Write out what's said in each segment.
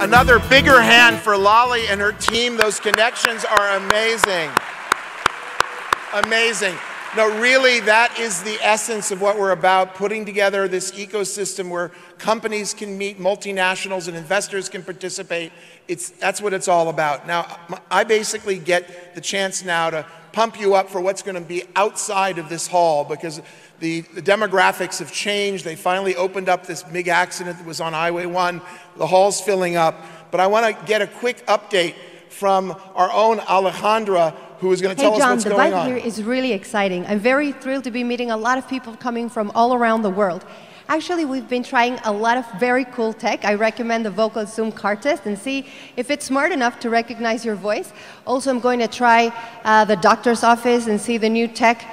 Another bigger hand for Lolly and her team. Those connections are amazing. Amazing. No, really, that is the essence of what we're about putting together this ecosystem where companies can meet, multinationals and investors can participate. It's, that's what it's all about. Now, I basically get the chance now to pump you up for what's going to be outside of this hall because the, the, demographics have changed. They finally opened up this big accident that was on Highway 1. The hall's filling up. But I want to get a quick update from our own Alejandra, who is going to hey, tell Jon, us what's going on. Hey, Jon, the vibe here is really exciting. I'm very thrilled to be meeting a lot of people coming from all around the world. Actually, we've been trying a lot of very cool tech. I recommend the VocalZoom car test and see if it's smart enough to recognize your voice. Also, I'm going to try uh, the doctor's office and see the new tech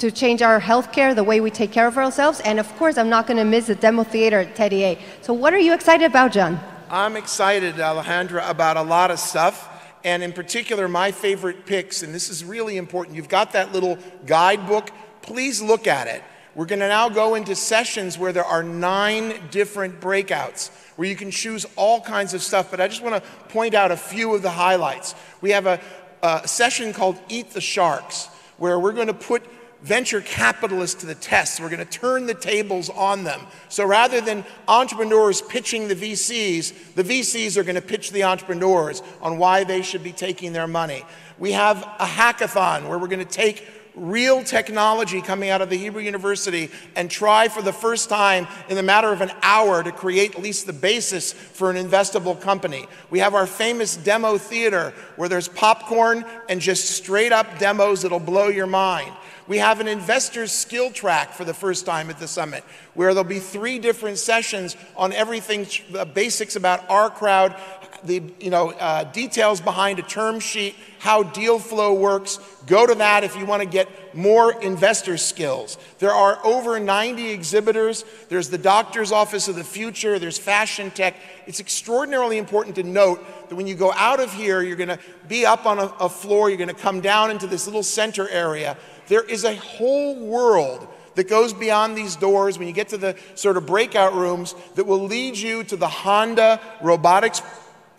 to change our healthcare, the way we take care of ourselves. And of course, I'm not going to miss the demo theater at Teddy A. So what are you excited about, Jon? I'm excited, Alejandra, about a lot of stuff and in particular, my favorite picks, and this is really important. You've got that little guidebook. Please look at it. We're going to now go into sessions where there are nine different breakouts where you can choose all kinds of stuff, but I just want to point out a few of the highlights. We have a, a session called Eat the Sharks, where we're going to put venture capitalists to the test. We're going to turn the tables on them. So rather than entrepreneurs pitching the VCs, the VCs are going to pitch the entrepreneurs on why they should be taking their money. We have a hackathon where we're going to take real technology coming out of the Hebrew University and try for the first time in the matter of an hour to create at least the basis for an investable company. We have our famous demo theater where there's popcorn and just straight up demos that'll blow your mind. We have an investor's skill track for the first time at the summit, where there'll be three different sessions on everything, the basics about OurCrowd, the you know, uh, details behind a term sheet, how deal flow works. Go to that if you want to get more investor skills. There are over 90 exhibitors. There's the Doctor's Office of the Future. There's Fashion Tech. It's extraordinarily important to note that when you go out of here, you're going to be up on a, a floor. You're going to come down into this little center area there is a whole world that goes beyond these doors when you get to the sort of breakout rooms that will lead you to the Honda Robotics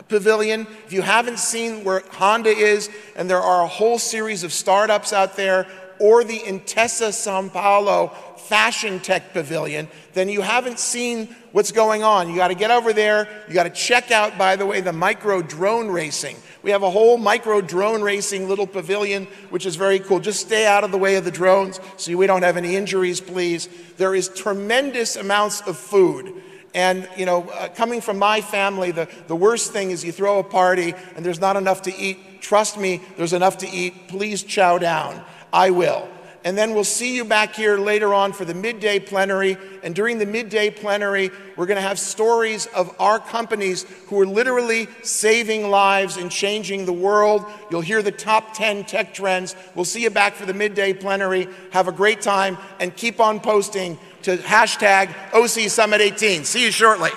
Pavilion. If you haven't seen where Honda is, and there are a whole series of startups out there, or the Intesa Sanpaolo Fashion Tech Pavilion, then you haven't seen what's going on. You got to get over there. You got to check out, by the way, the micro drone racing. We have a whole micro drone racing little pavilion, which is very cool. Just stay out of the way of the drones so we don't have any injuries, please. There is tremendous amounts of food. And, you know, uh, coming from my family, the, the worst thing is you throw a party and there's not enough to eat. Trust me, there's enough to eat. Please chow down. I will. And then we'll see you back here later on for the midday plenary. And during the midday plenary, we're going to have stories of our companies who are literally saving lives and changing the world. You'll hear the top 10 tech trends. We'll see you back for the midday plenary. Have a great time and keep on posting to hashtag OC Summit 18. See you shortly.